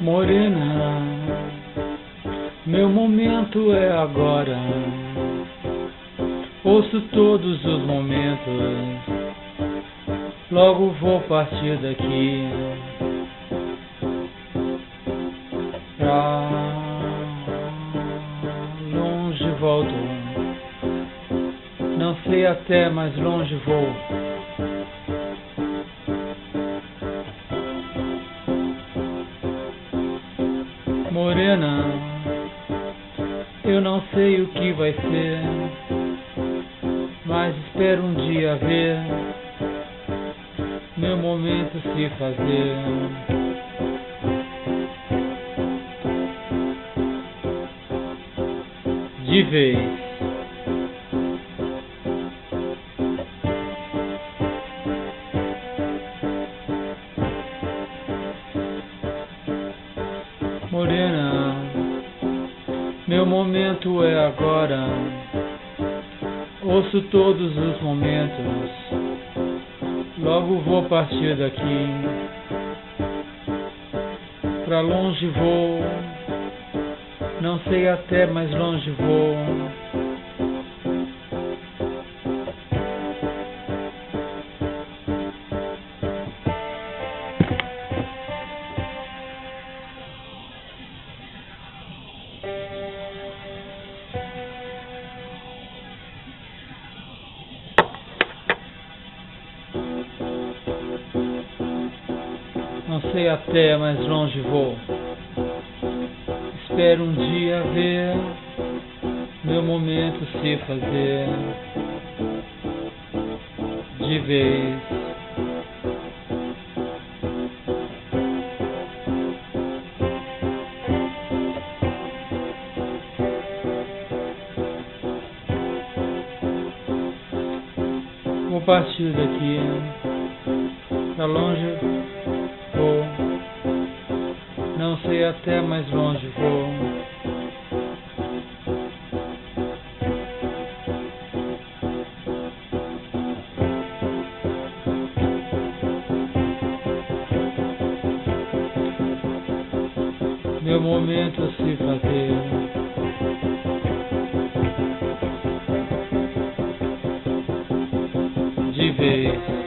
Morena, meu momento é agora. Ouço todos os momentos, logo vou partir daqui. Pra longe volto, não sei até mais longe vou. Morena, eu não sei o que vai ser, mas espero um dia ver meu momento se fazer. De vez. Morena, meu momento é agora. Ouço todos os momentos. Logo vou partir daqui. Pra longe vou. Não sei até mais longe vou. Não sei até mais longe vou. Espero um dia ver meu momento se fazer de vez. Vou partir daqui pra longe não sei até mais longe vou. Meu momento se fazer. De vez.